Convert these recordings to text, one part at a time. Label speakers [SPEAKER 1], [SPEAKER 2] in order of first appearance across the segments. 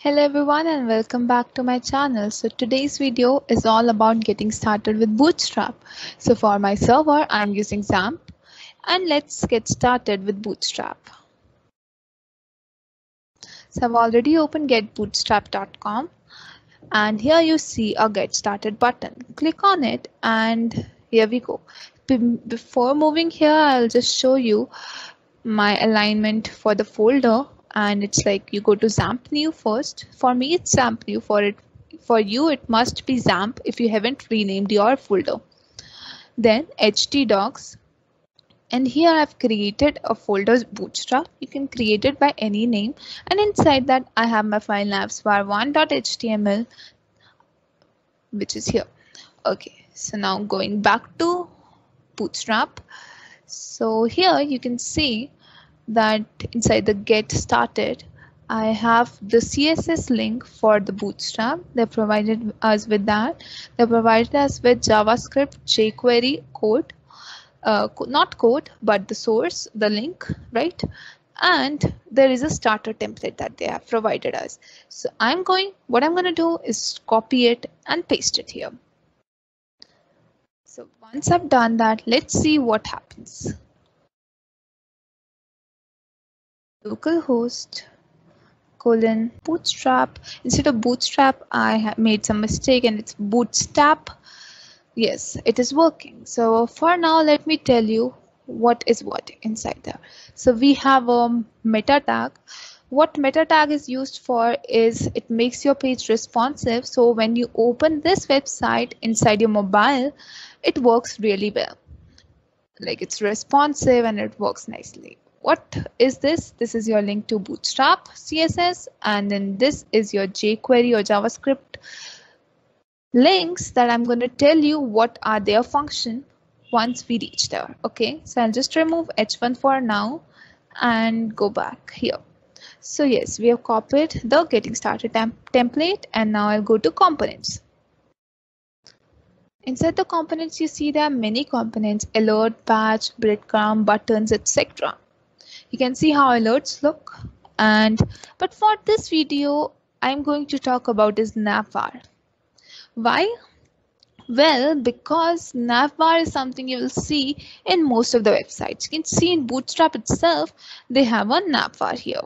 [SPEAKER 1] Hello everyone and welcome back to my channel. So today's video is all about getting started with Bootstrap. So for my server, I'm using XAMPP and let's get started with Bootstrap. So I've already opened getbootstrap.com and here you see a get started button. Click on it and here we go. Before moving here, I'll just show you my alignment for the folder and it's like you go to XAMPP new first. For me, it's XAMPP new. For it, for you, it must be XAMPP if you haven't renamed your folder. Then htdocs. And here I've created a folder bootstrap. You can create it by any name. And inside that I have my file navsvar1.html, which is here. Okay, so now going back to bootstrap. So here you can see that inside the get started I have the CSS link for the bootstrap. They provided us with that. They provided us with JavaScript jQuery code, uh, not code, but the source, the link, right? And there is a starter template that they have provided us. So I'm going, what I'm going to do is copy it and paste it here. So once I've done that, let's see what happens. Localhost colon bootstrap. Instead of bootstrap i have made some mistake and it's bootstrap. Yes it is working. So for now let me tell you what is what inside there. So we have a meta tag. What meta tag is used for is it makes your page responsive. So when you open this website inside your mobile it works really well. Like it's responsive and it works nicely what is this? This is your link to Bootstrap CSS, and then this is your jQuery or JavaScript links that I'm going to tell you what are their function once we reach there. Okay, so I'll just remove H1 for now and go back here. So yes, we have copied the getting started temp template and now I'll go to components. Inside the components, you see there are many components, alert, badge, breadcrumb, buttons, etc you can see how alerts look. And but for this video I'm going to talk about is navbar why? Well because navbar is something you will see in most of the websites. You can see in bootstrap itself they have a navbar here.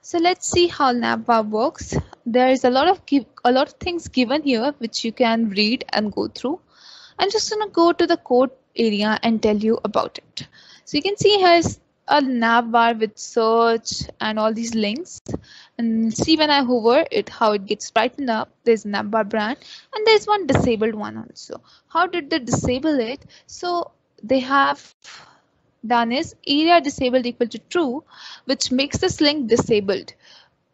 [SPEAKER 1] So let's see how navbar works. There is a lot of a lot of things given here which you can read and go through. I'm just gonna go to the code area and tell you about it. So you can see here's a nav bar with search and all these links. And see when I hover it how it gets brightened up there's navbar brand and there's one disabled one also. How did they disable it? So they have done is aria disabled equal to true which makes this link disabled.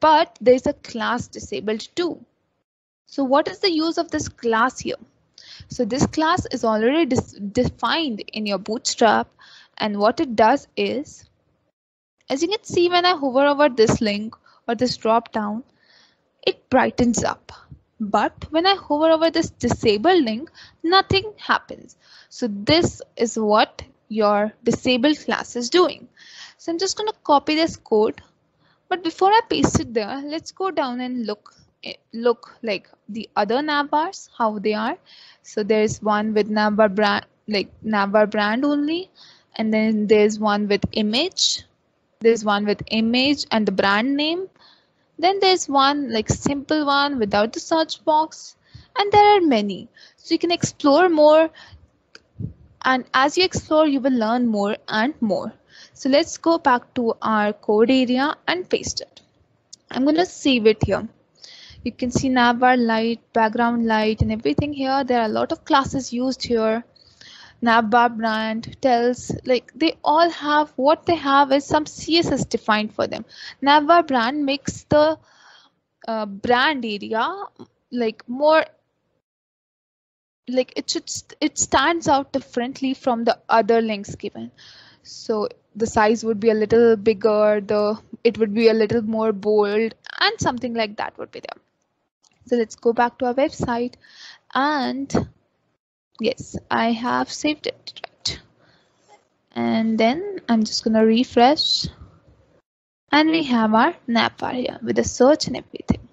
[SPEAKER 1] But there's a class disabled too. So what is the use of this class here? So this class is already defined in your bootstrap and what it does is as you can see when I hover over this link or this drop down it brightens up. But when I hover over this disable link nothing happens. So this is what your disabled class is doing. So I'm just going to copy this code. But before I paste it there let's go down and look eh, look like the other navbars how they are. So there's one with navbar brand like navbar brand only and then there's one with image. There's one with image and the brand name. Then there's one like simple one without the search box. And there are many. So you can explore more. And as you explore you will learn more and more. So let's go back to our code area and paste it. I'm going to save it here. You can see navbar light background light and everything here. There are a lot of classes used here Navbar brand tells like they all have what they have is some CSS defined for them. Navbar brand makes the uh, brand area like more like it should it stands out differently from the other links given. So the size would be a little bigger, the it would be a little more bold and something like that would be there. So let's go back to our website and yes I have saved it right and then I'm just gonna refresh and we have our navbar here with the search and everything.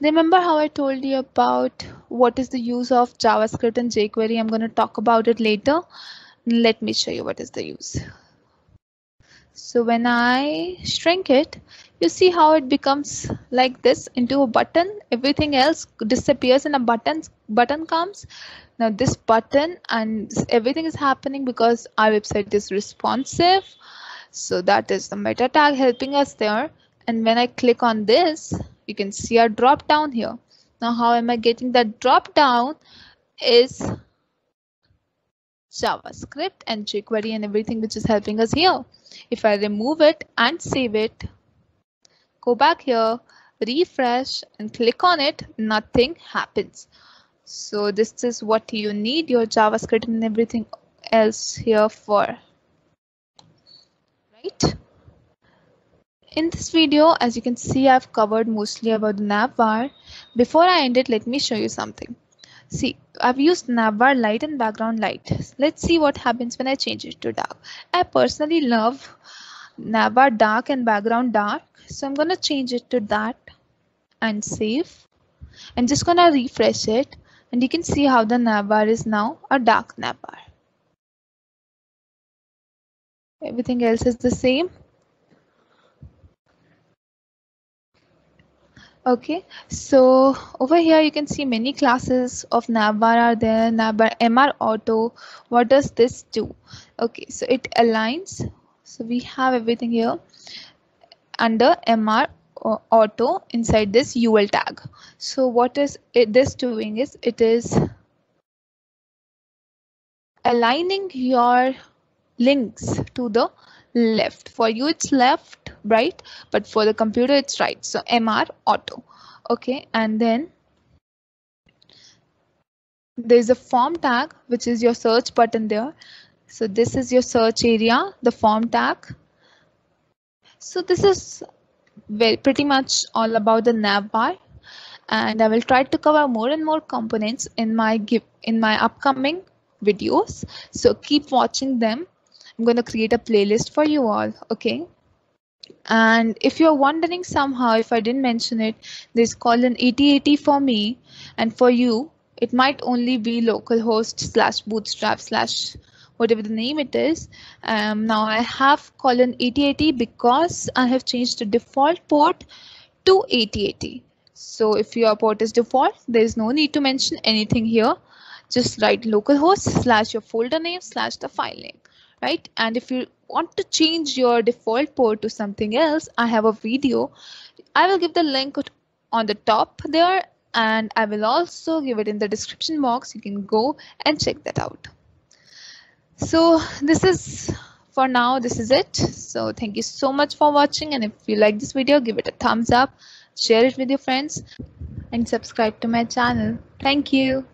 [SPEAKER 1] Remember how I told you about what is the use of JavaScript and jQuery? I'm going to talk about it later. Let me show you what is the use. So when I shrink it, you see how it becomes like this into a button. Everything else disappears and a button button comes. Now this button and everything is happening because our website is responsive. So that is the meta tag helping us there. And when I click on this, you can see a drop down here. Now how am I getting that drop down is JavaScript and jQuery and everything which is helping us here. If I remove it and save it, go back here, refresh and click on it, nothing happens. So this is what you need your JavaScript and everything else here for. Right? In this video, as you can see, I've covered mostly about the navbar. Before I end it, let me show you something. See, I've used navbar light and background light. Let's see what happens when I change it to dark. I personally love navbar dark and background dark. So I'm gonna change it to that and save. I'm just gonna refresh it and you can see how the navbar is now a dark navbar. Everything else is the same. Okay, so over here you can see many classes of navbar are there. Navbar MR Auto. What does this do? Okay, so it aligns. So we have everything here under MR Auto inside this UL tag. So what is it, this doing is it is aligning your links to the left. For you it's left right but for the computer it's right so mr auto okay and then there's a form tag which is your search button there so this is your search area the form tag. So this is very pretty much all about the navbar and I will try to cover more and more components in my in my upcoming videos. So keep watching them. I'm going to create a playlist for you all okay? And if you're wondering somehow if I didn't mention it, this called an 8080 for me. And for you, it might only be localhost slash bootstrap slash whatever the name it is. Um, now I have colon 8080 because I have changed the default port to 8080. So if your port is default, there is no need to mention anything here. Just write localhost slash your folder name slash the file name right? And if you want to change your default port to something else, I have a video. I will give the link on the top there and I will also give it in the description box. You can go and check that out. So this is for now, this is it. So thank you so much for watching. And if you like this video, give it a thumbs up, share it with your friends and subscribe to my channel. Thank you.